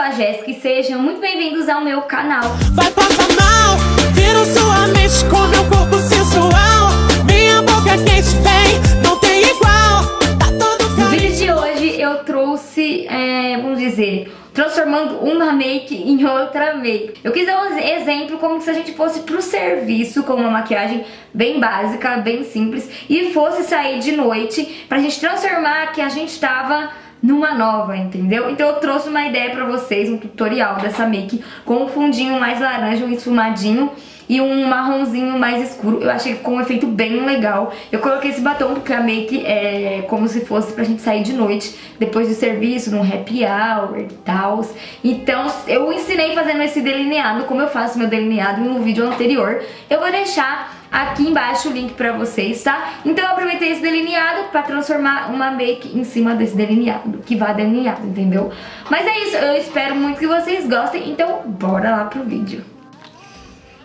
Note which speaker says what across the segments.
Speaker 1: sou a Jéssica e sejam muito bem-vindos ao meu canal.
Speaker 2: Vai passar mal, sua mente com meu corpo sensual. Minha boca quente vem, não tem igual. Tá todo
Speaker 1: No vídeo de hoje eu trouxe, é, vamos dizer, transformando uma make em outra make. Eu quis dar um exemplo como se a gente fosse pro serviço com uma maquiagem bem básica, bem simples e fosse sair de noite pra gente transformar que a gente tava numa nova, entendeu? Então eu trouxe uma ideia pra vocês, um tutorial dessa make com um fundinho mais laranja, um esfumadinho e um marronzinho mais escuro. Eu achei que ficou um efeito bem legal. Eu coloquei esse batom porque a make é como se fosse pra gente sair de noite, depois do serviço, num happy hour e tal. Então eu ensinei fazendo esse delineado, como eu faço meu delineado no vídeo anterior. Eu vou deixar aqui embaixo o link pra vocês, tá? Então eu aproveitei esse delineado pra transformar uma make em cima desse delineado, que vá delineado, entendeu? Mas é isso, eu espero muito que vocês gostem, então bora lá pro vídeo.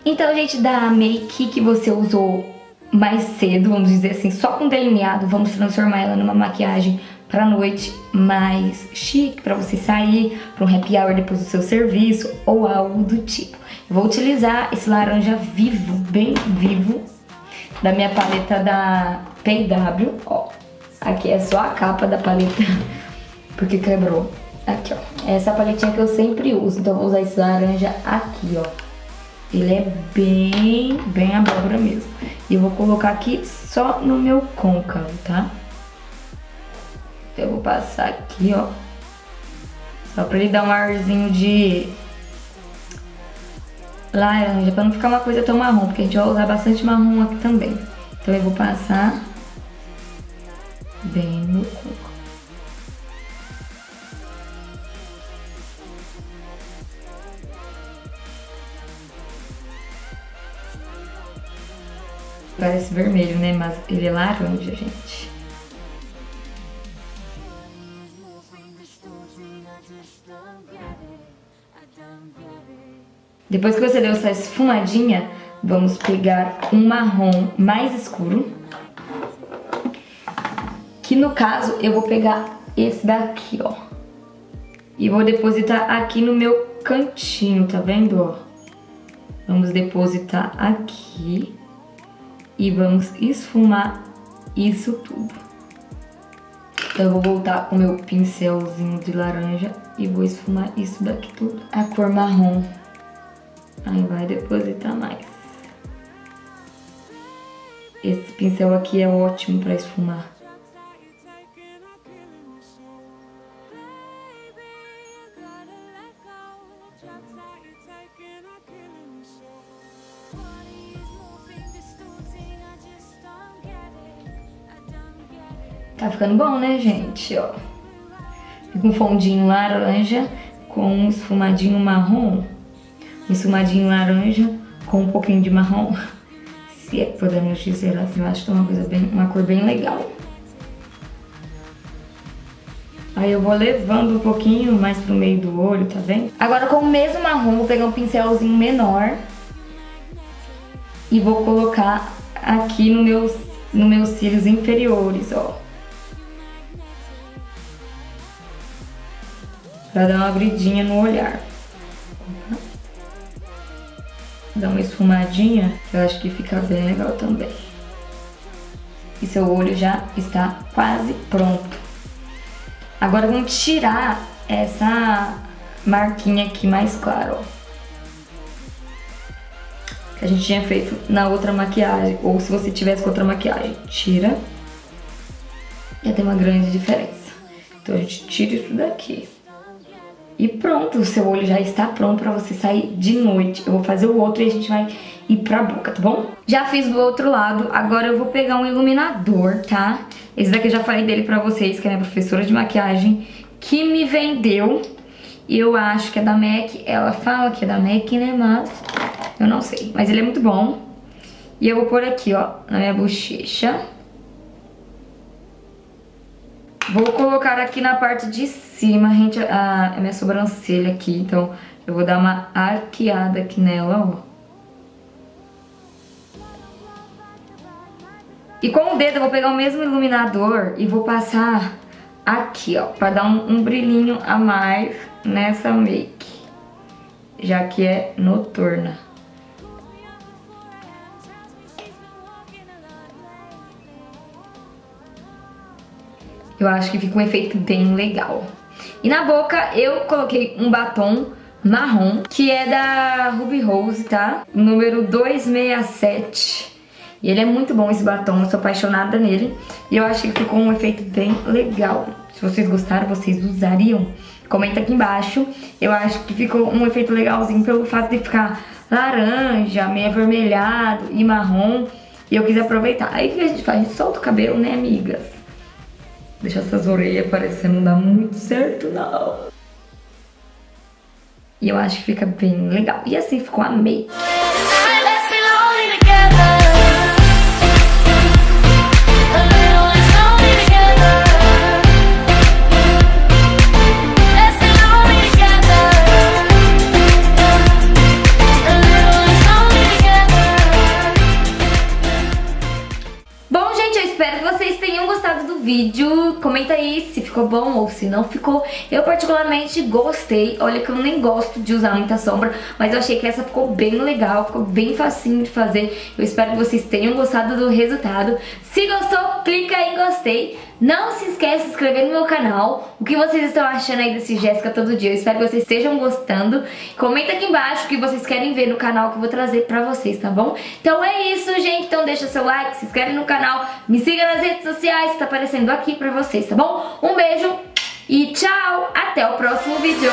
Speaker 1: Então, gente, da make que você usou mais cedo, vamos dizer assim, só com delineado, vamos transformar ela numa maquiagem pra noite mais chique, pra você sair pra um happy hour depois do seu serviço ou algo do tipo. Eu vou utilizar esse laranja vivo, bem vivo, da minha paleta da PW, ó. Aqui é só a capa da paleta, porque quebrou. Aqui, ó. Essa paletinha que eu sempre uso, então eu vou usar esse laranja aqui, ó. Ele é bem, bem abóbora mesmo. E eu vou colocar aqui só no meu côncavo, tá? Então eu vou passar aqui, ó. Só pra ele dar um arzinho de laranja, pra não ficar uma coisa tão marrom, porque a gente vai usar bastante marrom aqui também. Então eu vou passar bem no côncavo. Parece vermelho, né? Mas ele é laranja, gente. Depois que você deu essa esfumadinha, vamos pegar um marrom mais escuro. Que no caso, eu vou pegar esse daqui, ó. E vou depositar aqui no meu cantinho, tá vendo, ó? Vamos depositar aqui e vamos esfumar isso tudo. Então eu vou voltar com o meu pincelzinho de laranja e vou esfumar isso daqui tudo. A cor marrom. Aí vai depositar mais. Esse pincel aqui é ótimo para esfumar. Tá ficando bom, né, gente? Ó. Fica um fondinho laranja com um esfumadinho marrom. Esfumadinho laranja com um pouquinho de marrom. Se é que podemos dizer assim, eu acho que é uma coisa bem, uma cor bem legal. Aí eu vou levando um pouquinho mais pro meio do olho, tá vendo? Agora com o mesmo marrom, vou pegar um pincelzinho menor e vou colocar aqui no meus, no meus cílios inferiores, ó. Pra dar uma bridinha no olhar. Dá uma esfumadinha, eu acho que fica bem legal também. E seu olho já está quase pronto. Agora vamos tirar essa marquinha aqui mais clara, ó. Que a gente tinha feito na outra maquiagem. Ou se você tivesse com outra maquiagem, tira. Ia ter uma grande diferença. Então a gente tira isso daqui. E pronto, o seu olho já está pronto pra você sair de noite. Eu vou fazer o outro e a gente vai ir pra boca, tá bom? Já fiz do outro lado, agora eu vou pegar um iluminador, tá? Esse daqui eu já falei dele pra vocês, que é minha professora de maquiagem, que me vendeu. E eu acho que é da MAC, ela fala que é da MAC, né? Mas eu não sei. Mas ele é muito bom. E eu vou pôr aqui, ó, na minha bochecha. Vou colocar aqui na parte de cima, gente, a, a minha sobrancelha aqui. Então, eu vou dar uma arqueada aqui nela, ó. E com o dedo eu vou pegar o mesmo iluminador e vou passar aqui, ó, pra dar um, um brilhinho a mais nessa make, já que é noturna. Eu acho que fica um efeito bem legal. E na boca eu coloquei um batom marrom, que é da Ruby Rose, tá? Número 267. E ele é muito bom esse batom, eu sou apaixonada nele. E eu achei que ficou um efeito bem legal. Se vocês gostaram, vocês usariam? Comenta aqui embaixo. Eu acho que ficou um efeito legalzinho pelo fato de ficar laranja, meio avermelhado e marrom. E eu quis aproveitar. Aí o que a gente faz? A gente solta o cabelo, né, amigas? Deixa essas orelhas aparecendo, não dá muito certo, não. E eu acho que fica bem legal. E assim ficou a make. Comenta aí se ficou bom ou se não ficou. Eu particularmente gostei, olha que eu nem gosto de usar muita sombra, mas eu achei que essa ficou bem legal, ficou bem facinho de fazer. Eu espero que vocês tenham gostado do resultado. Se gostou, clica em gostei. Não se esqueça de se inscrever no meu canal. O que vocês estão achando aí desse Jéssica todo dia? Eu espero que vocês estejam gostando. Comenta aqui embaixo o que vocês querem ver no canal que eu vou trazer pra vocês, tá bom? Então é isso, gente. Então deixa seu like, se inscreve no canal, me siga nas redes sociais, tá aparecendo aqui pra vocês, tá bom? Um beijo e tchau! Até o próximo vídeo!